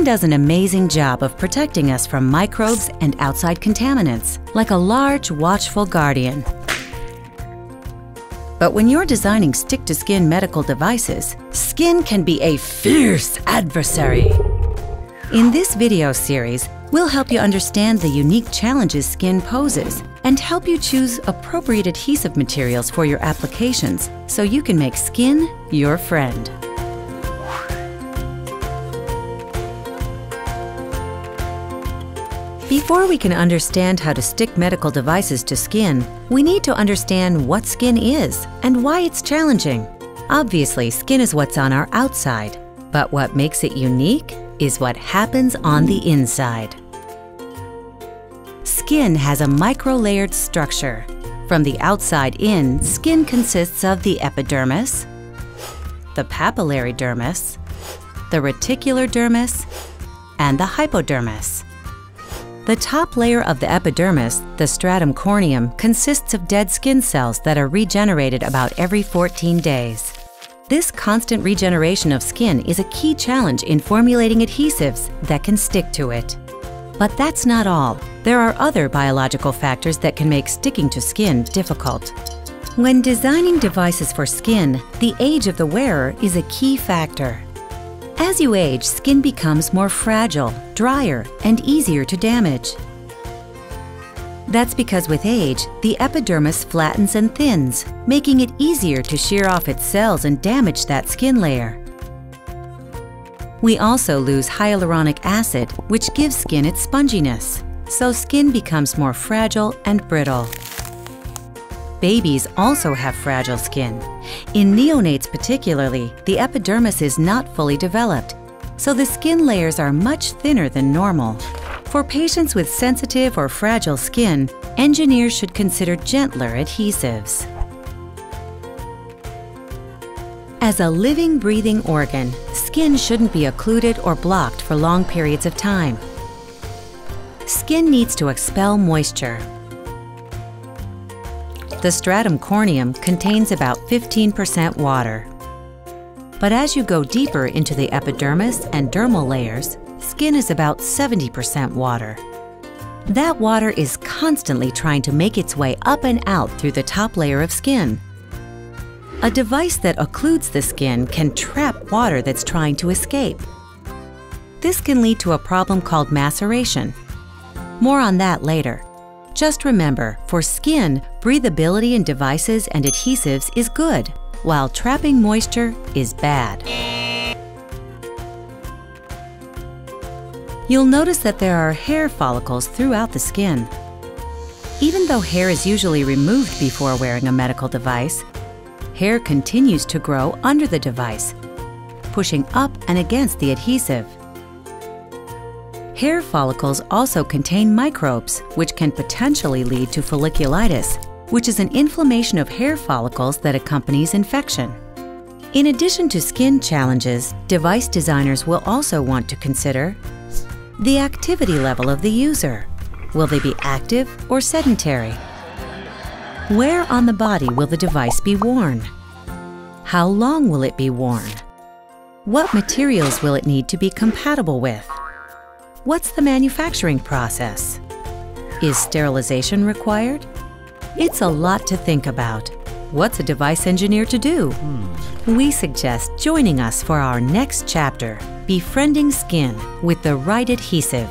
Skin does an amazing job of protecting us from microbes and outside contaminants, like a large, watchful guardian. But when you're designing stick-to-skin medical devices, skin can be a fierce adversary. In this video series, we'll help you understand the unique challenges skin poses and help you choose appropriate adhesive materials for your applications so you can make skin your friend. Before we can understand how to stick medical devices to skin, we need to understand what skin is and why it's challenging. Obviously, skin is what's on our outside, but what makes it unique is what happens on the inside. Skin has a micro-layered structure. From the outside in, skin consists of the epidermis, the papillary dermis, the reticular dermis, and the hypodermis. The top layer of the epidermis, the stratum corneum, consists of dead skin cells that are regenerated about every 14 days. This constant regeneration of skin is a key challenge in formulating adhesives that can stick to it. But that's not all. There are other biological factors that can make sticking to skin difficult. When designing devices for skin, the age of the wearer is a key factor. As you age, skin becomes more fragile, drier, and easier to damage. That's because with age, the epidermis flattens and thins, making it easier to shear off its cells and damage that skin layer. We also lose hyaluronic acid, which gives skin its sponginess, so skin becomes more fragile and brittle. Babies also have fragile skin. In neonates particularly, the epidermis is not fully developed, so the skin layers are much thinner than normal. For patients with sensitive or fragile skin, engineers should consider gentler adhesives. As a living, breathing organ, skin shouldn't be occluded or blocked for long periods of time. Skin needs to expel moisture, the stratum corneum contains about 15% water. But as you go deeper into the epidermis and dermal layers, skin is about 70% water. That water is constantly trying to make its way up and out through the top layer of skin. A device that occludes the skin can trap water that's trying to escape. This can lead to a problem called maceration. More on that later. Just remember, for skin, breathability in devices and adhesives is good, while trapping moisture is bad. You'll notice that there are hair follicles throughout the skin. Even though hair is usually removed before wearing a medical device, hair continues to grow under the device, pushing up and against the adhesive. Hair follicles also contain microbes, which can potentially lead to folliculitis, which is an inflammation of hair follicles that accompanies infection. In addition to skin challenges, device designers will also want to consider the activity level of the user. Will they be active or sedentary? Where on the body will the device be worn? How long will it be worn? What materials will it need to be compatible with? What's the manufacturing process? Is sterilization required? It's a lot to think about. What's a device engineer to do? Hmm. We suggest joining us for our next chapter, Befriending Skin with the Right Adhesive.